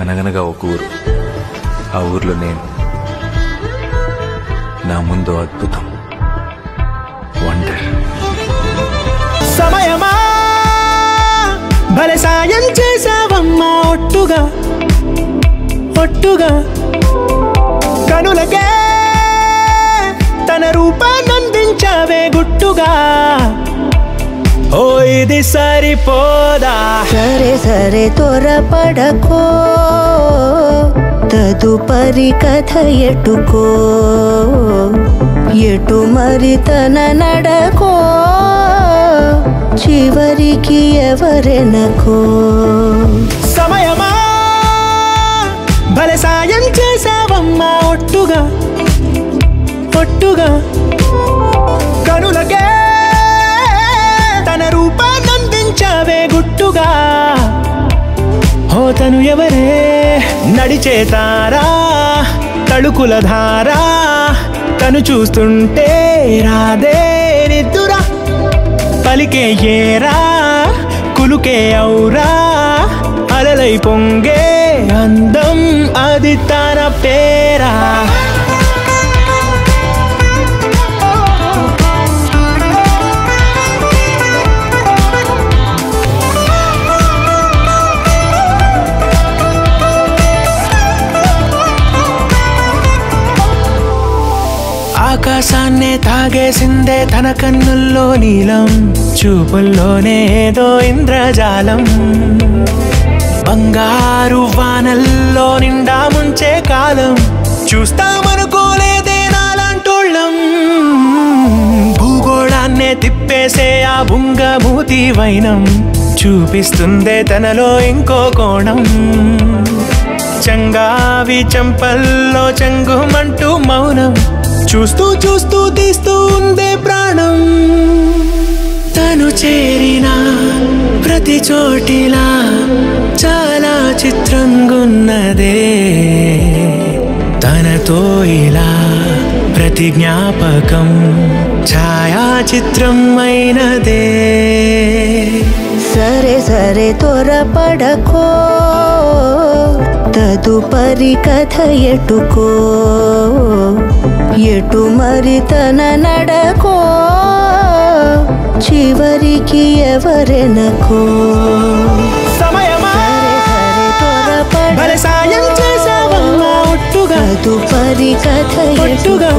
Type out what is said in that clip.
అనగనగా ఒక ఊరు. ఆ ఊర్లో నేను నా ముందు అద్భుతం. వండర్ సమయమా? భలే సాయం చేసావమ్మా ఒట్టుగా. ఒట్టుగా. కనులకే తన రూపాన్నందించావే గుట్టుగా. ఇది సరిపోదా? సరే సరే త్వరపడకో. తదుపరి కథ ఎటుకో. ఎటు మరి తన నడకో? చివరికి ఎవరెనకో? సమయమా? భలే సాయం చేసావమ్మా ఒట్టుగా. ఒట్టుగా. ఓ ఎవరే? నడిచే తారా తళుకుల ధారా తను చూస్తుంటే రాదే నిద్దురా. పలికే ఏరా కులుకే ఔరా అలలై పొంగే అందం అది తన పేరా. ఆకాశాన్నే తాగేసిందే తన కన్నుల్లో నీలం చూపుల్లోనే ఏదో ఇంద్రజాలం. బంగారు వానల్లో నిండా ముంచే కాలం చూస్తామనుకోలేదే నాలాంటోళ్ళం భూగోళాన్నే తిప్పేసే ఆ బుంగమూతి వైనం చూపిస్తుందే తనలో ఇంకో కోణం. చంగావి చంపల్లో చంగుమంటూ మౌనం చూస్తూ చూస్తూ తీస్తూ ఉందే ప్రాణం. తను చేరిన ప్రతి చోటిలా చాలా చిత్రంగున్నదే. తనతో ఇలా ప్రతి జ్ఞాపకం ఛాయాచిత్రం అయినదే. సరే సరే త్వరపడకో. తదుపరి కథ ఎటుకో? ఎటు మరి తన నడకో? చివరికి ఎవరెనకో? తదుపరి కథ. ఎటుకో?